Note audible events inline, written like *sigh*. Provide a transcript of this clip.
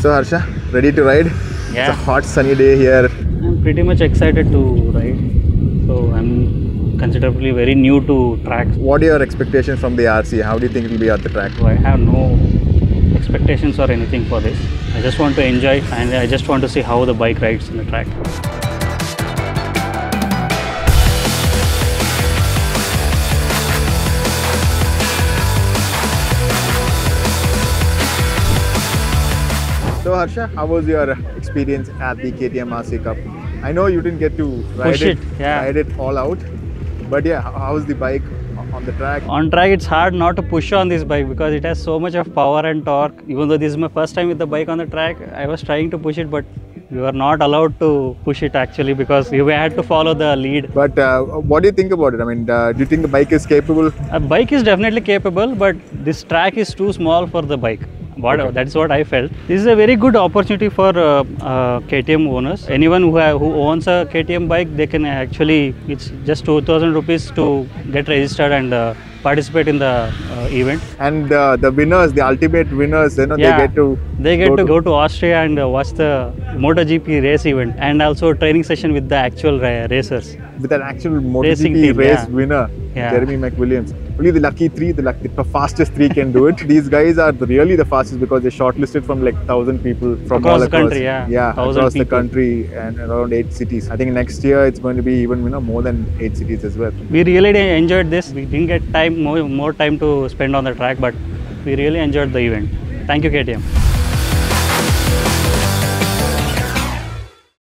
So Harsha, ready to ride? Yeah. It's a hot sunny day here. I'm pretty much excited to ride. So I'm considerably very new to tracks. What are your expectations from the RC? How do you think it will be at the track? So I have no expectations or anything for this. I just want to enjoy and I just want to see how the bike rides in the track. So Harsha, how was your experience at the KTM RC Cup? I know you didn't get to ride Push it, yeah. ride it all out, but yeah, how- was the bike on the track? On track, it's hard not to push on this bike because it has so much of power and torque. Even though this is my first time with the bike on the track, I was trying to push it, but we were not allowed to push it actually because we had to follow the lead. But uh, what do you think about it? I mean, uh, do you think the bike is capable? A bike is definitely capable, but this track is too small for the bike. What, Okay. That's what I felt. This is a very good opportunity for uh, uh, KTM owners. Anyone who, who owns a KTM bike, they can actually, it's just 2000 rupees to get registered and uh, participate in the uh, event. And uh, the winners, the ultimate winners, you know, Yeah. they get to They get go to go to Austria and uh, watch the MotoGP race event and also training session with the actual ra- racers. with an actual Racing MotoGP team, race yeah. winner, Yeah. Jeremy McWilliams. Only the lucky three, the, luck, the fastest three can do it. *laughs* These guys are really the fastest because they're shortlisted from like thousand people from Across all the across. country, yeah. yeah, 1,000 across the country and around eight cities. I think next year it's going to be even you know more than eight cities as well. We really enjoyed this. We didn't get time more, more time to spend on the track, but we really enjoyed the event. Thank you, KTM.